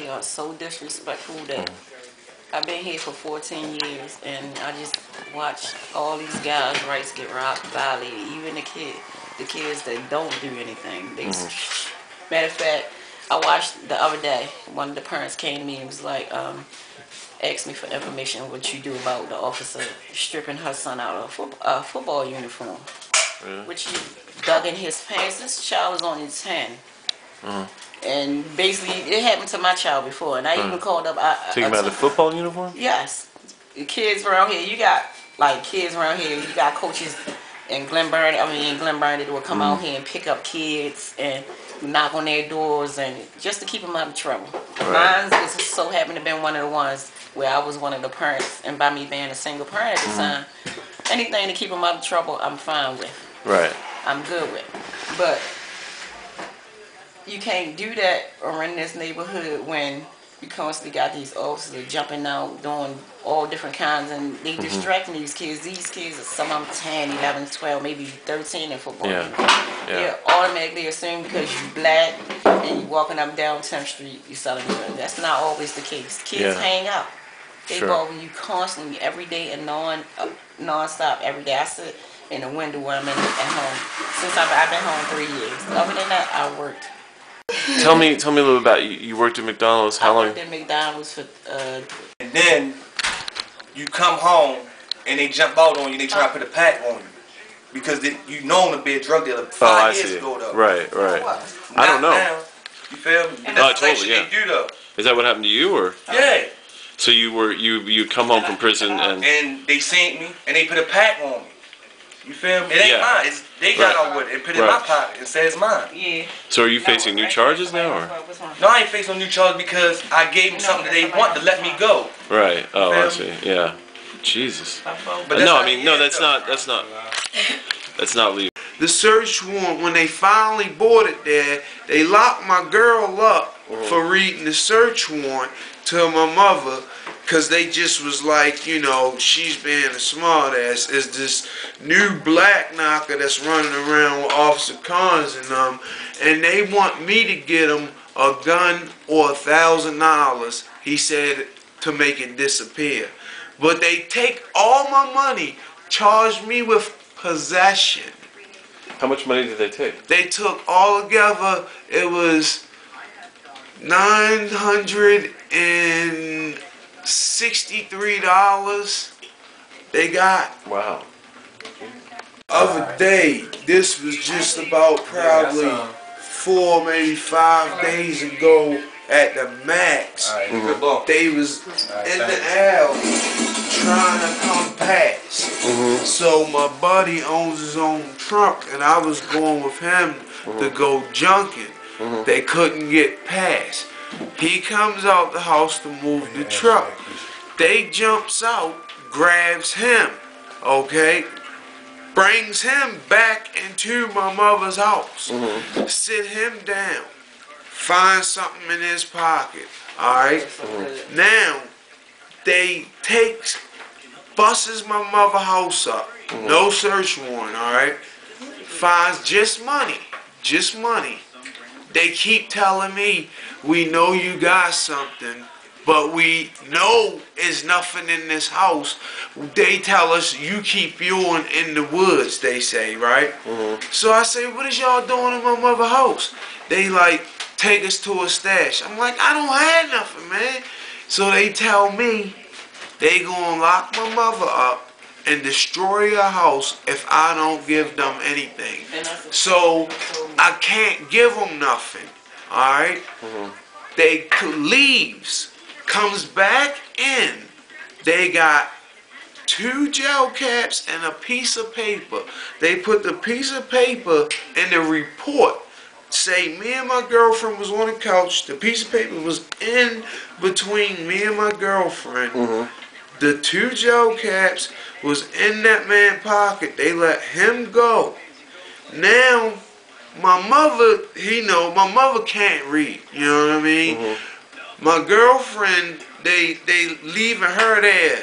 here are so disrespectful that I've been here for 14 years and I just watch all these guys' rights get robbed, violated. Even the kid, the kids that don't do anything. They, Matter of fact, I watched the other day. One of the parents came to me and was like, um, asked me for information what you do about the officer stripping her son out of a uh, football uniform, Really? which he dug in his pants. This child was only 10. And basically, it happened to my child before, and I even uh-huh. called up. I, Take him I out of the football uniform? Yes. Kids around here, you got like kids around here, you got coaches in Glen Burnie, I mean in Glen Burnie that will come out mm-hmm. here and pick up kids and knock on their doors and just to keep them out of trouble. Right. Mine was just so happened to been one of the ones where I was one of the parents and by me being a single parent at the mm-hmm. time, anything to keep them out of trouble, I'm fine with. Right. I'm good with. But you can't do that around this neighborhood when you constantly got these officers jumping out, doing all different kinds, and they Mm-hmm. distracting these kids. These kids are some of them 10, 11, 12, maybe 13 in football. Yeah. Yeah. They're automatically assume because you're black and you're walking up down 10th Street, you're selling drugs. That's not always the case. Kids Yeah. hang out. They Sure. bother you constantly, every day and non uh, non-stop every day. I sit in the window when I'm in, at home. Since I've, I've been home three years. Other than that, I worked. Tell me, tell me a little about you. You worked at McDonald's. How I long? worked at McDonald's for uh, And then you come home and they jump out on you. They try to put a pack on you because they, you known to be a drug dealer Oh, five I years see. ago though. Right, right. what? I don't know. now. You feel me? And That's Oh, totally, yeah. they do though. Is that what happened to you, or Yeah. so you were you you come home from prison and And they sent me and they put a pack on me. You feel me? It ain't Yeah. mine. It's, they got Right. out with it and put it in my pocket and says mine. Yeah. so are you facing new charges now, or No, I ain't facing no new charges because I gave them something that they want to let me go. right? Oh, I see. Yeah. Jesus. But no, I mean no. That's though. not. That's not. That's not legal. The search warrant, when they finally bought it there, they locked my girl up uh-huh. for reading the search warrant to my mother because they just was like, you know, she's being a smart ass. Is this new black knocker that's running around with Officer Cons and them, and they want me to get them a gun or a thousand dollars, he said, to make it disappear. But they take all my money, charge me with possession. How much money did they take? They took all together, it was nine hundred and sixty-three dollars. They got Wow. other day. This was just about probably four, maybe five days ago at the max. Alright, mm-hmm. good luck. They was in the alley trying to come past. Mm-hmm. So my buddy owns his own truck, and I was going with him to mm-hmm. go junking. They couldn't get past. He comes out the house to move the truck. They jumps out, grabs him, okay, brings him back into my mother's house, mm-hmm. sit him down, find something in his pocket, all right. Mm-hmm. Now they takes buses my mother house up. Mm-hmm. No search warrant, alright? Finds just money. Just money. They keep telling me we know you got something, but we know it's nothing in this house. They tell us you keep yours in the woods, they say, right? Mm-hmm. So I say, what is y'all doing in my mother house? They like take us to a stash. I'm like, I don't have nothing, man. So they tell me they gonna lock my mother up and destroy her house if I don't give them anything. And that's a- So I can't give them nothing. All right? Mm-hmm. They leaves, comes back in. They got two gel caps and a piece of paper. They put the piece of paper in the report. Say me and my girlfriend was on the couch. The piece of paper was in between me and my girlfriend. Mm-hmm. The two gel caps was in that man pocket. They let him go. Now, my mother, he know, my mother can't read. You know what I mean? Mm-hmm. My girlfriend, they they leaving her there.